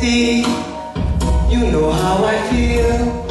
see. You know how I feel.